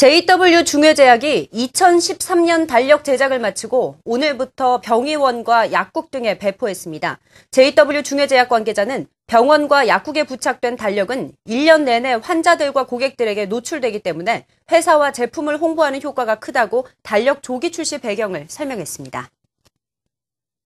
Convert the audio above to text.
JW 중외제약이 2013년 달력 제작을 마치고 오늘부터 병의원과 약국 등에 배포했습니다. JW 중외제약 관계자는 병원과 약국에 부착된 달력은 1년 내내 환자들과 고객들에게 노출되기 때문에 회사와 제품을 홍보하는 효과가 크다고 달력 조기 출시 배경을 설명했습니다.